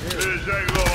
Here.